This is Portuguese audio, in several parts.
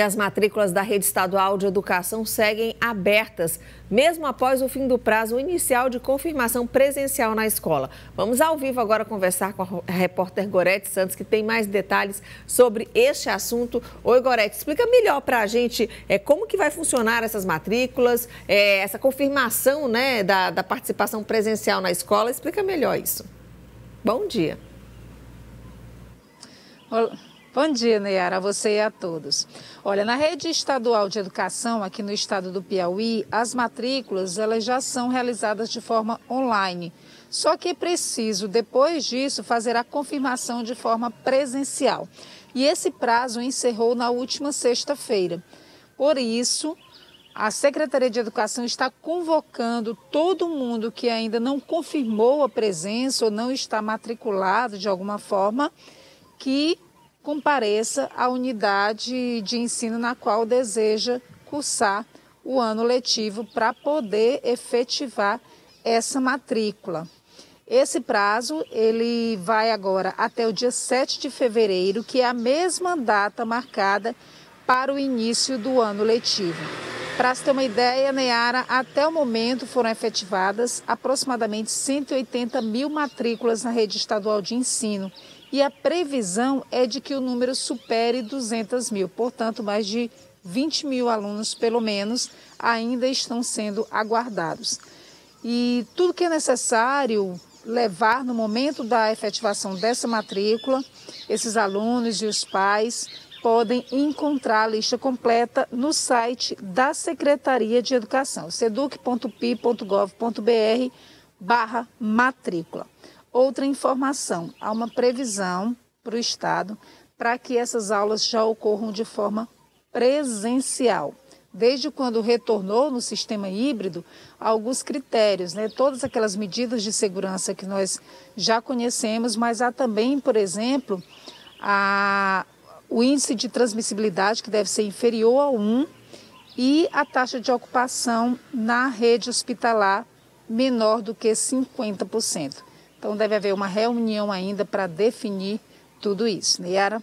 E as matrículas da rede estadual de educação seguem abertas, mesmo após o fim do prazo inicial de confirmação presencial na escola. Vamos ao vivo agora conversar com a repórter Gorete Santos, que tem mais detalhes sobre este assunto. Oi, Gorete, explica melhor para a gente é, como que vai funcionar essas matrículas, é, essa confirmação né, da, da participação presencial na escola. Explica melhor isso. Bom dia. Olá. Bom dia, Neyara, a você e a todos. Olha, na rede estadual de educação aqui no estado do Piauí, as matrículas elas já são realizadas de forma online. Só que é preciso, depois disso, fazer a confirmação de forma presencial. E esse prazo encerrou na última sexta-feira. Por isso, a Secretaria de Educação está convocando todo mundo que ainda não confirmou a presença ou não está matriculado de alguma forma que compareça à unidade de ensino na qual deseja cursar o ano letivo para poder efetivar essa matrícula. Esse prazo ele vai agora até o dia 7 de fevereiro, que é a mesma data marcada para o início do ano letivo. Para se ter uma ideia, Neara, até o momento foram efetivadas aproximadamente 180 mil matrículas na rede estadual de ensino e a previsão é de que o número supere 200 mil, portanto, mais de 20 mil alunos, pelo menos, ainda estão sendo aguardados. E tudo que é necessário levar no momento da efetivação dessa matrícula, esses alunos e os pais podem encontrar a lista completa no site da Secretaria de Educação, seduc.pi.gov.br barra matrícula. Outra informação, há uma previsão para o Estado para que essas aulas já ocorram de forma presencial. Desde quando retornou no sistema híbrido, alguns critérios, né? todas aquelas medidas de segurança que nós já conhecemos, mas há também, por exemplo, a, o índice de transmissibilidade que deve ser inferior a 1 e a taxa de ocupação na rede hospitalar menor do que 50%. Então deve haver uma reunião ainda para definir tudo isso. Niara?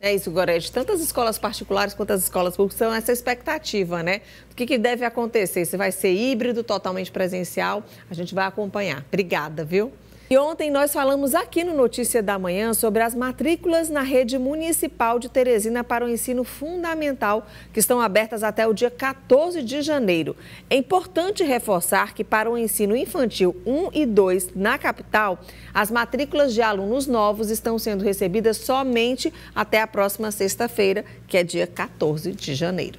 É isso, Gorete. Tantas escolas particulares quanto as escolas públicas são essa expectativa, né? O que, que deve acontecer? Se vai ser híbrido, totalmente presencial, a gente vai acompanhar. Obrigada, viu? E ontem nós falamos aqui no Notícia da Manhã sobre as matrículas na rede municipal de Teresina para o ensino fundamental, que estão abertas até o dia 14 de janeiro. É importante reforçar que para o ensino infantil 1 e 2 na capital, as matrículas de alunos novos estão sendo recebidas somente até a próxima sexta-feira, que é dia 14 de janeiro.